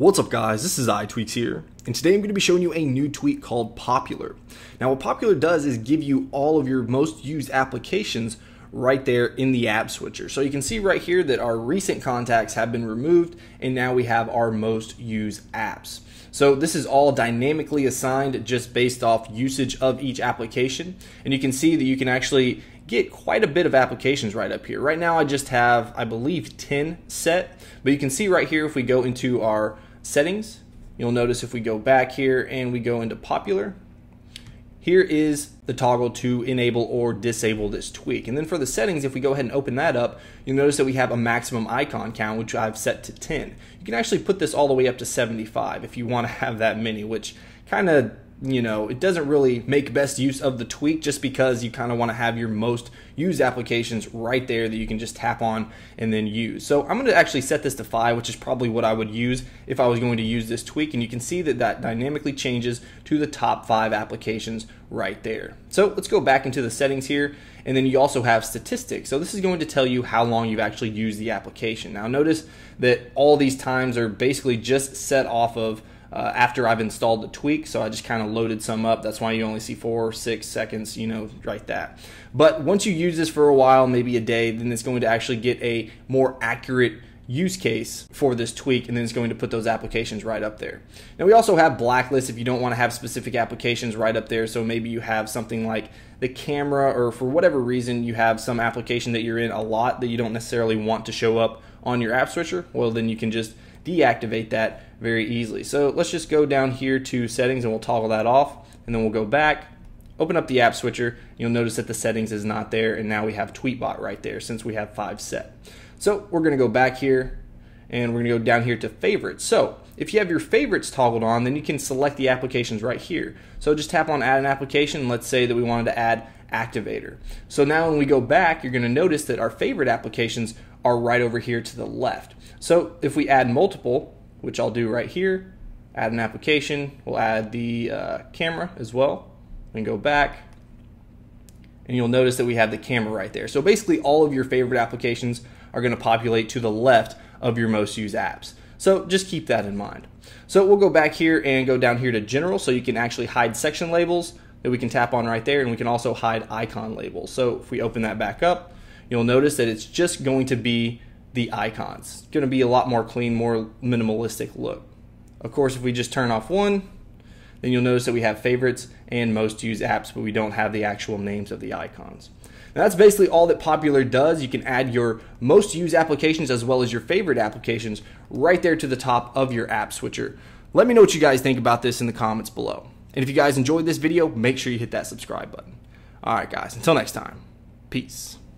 What's up guys, this is iTweaks here, and today I'm going to be showing you a new tweak called Popular. Now what Popular does is give you all of your most used applications right there in the app switcher. So you can see right here that our recent contacts have been removed and now we have our most used apps. So this is all dynamically assigned just based off usage of each application. And you can see that you can actually get quite a bit of applications right up here. Right now I just have, I believe, 10 set, but you can see right here if we go into our settings, you'll notice if we go back here and we go into popular, here is the toggle to enable or disable this tweak. And then for the settings, if we go ahead and open that up, you'll notice that we have a maximum icon count, which I've set to 10. You can actually put this all the way up to 75 if you want to have that many, which kind of you know, it doesn't really make best use of the tweak just because you kind of want to have your most used applications right there that you can just tap on and then use. So I'm going to actually set this to 5, which is probably what I would use if I was going to use this tweak. And you can see that that dynamically changes to the top 5 applications right there. So let's go back into the settings here. And then you also have statistics. So this is going to tell you how long you've actually used the application. Now notice that all these times are basically just set off of uh, after I've installed the tweak. So I just kind of loaded some up. That's why you only see four or six seconds, you know, right that. But once you use this for a while, maybe a day, then it's going to actually get a more accurate use case for this tweak and then it's going to put those applications right up there. Now we also have blacklists if you don't want to have specific applications right up there so maybe you have something like the camera or for whatever reason you have some application that you're in a lot that you don't necessarily want to show up on your app switcher well then you can just deactivate that very easily. So let's just go down here to settings and we'll toggle that off and then we'll go back, open up the app switcher. You'll notice that the settings is not there and now we have Tweetbot right there since we have five set. So we're gonna go back here and we're gonna go down here to favorites. So if you have your favorites toggled on, then you can select the applications right here. So just tap on add an application. Let's say that we wanted to add activator. So now when we go back, you're gonna notice that our favorite applications are right over here to the left. So if we add multiple, which I'll do right here, add an application, we'll add the uh, camera as well, and go back, and you'll notice that we have the camera right there. So basically all of your favorite applications are gonna populate to the left of your most used apps. So just keep that in mind. So we'll go back here and go down here to general so you can actually hide section labels that we can tap on right there and we can also hide icon labels. So if we open that back up, you'll notice that it's just going to be the icons. It's going to be a lot more clean, more minimalistic look. Of course, if we just turn off one, then you'll notice that we have favorites and most used apps, but we don't have the actual names of the icons. Now that's basically all that Popular does. You can add your most used applications as well as your favorite applications right there to the top of your app switcher. Let me know what you guys think about this in the comments below. And if you guys enjoyed this video, make sure you hit that subscribe button. All right, guys, until next time, peace.